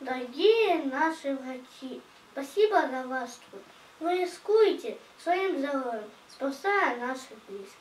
Дорогие наши врачи, спасибо за ваш труд. Вы рискуете своим здоровьем, спасая наших близких.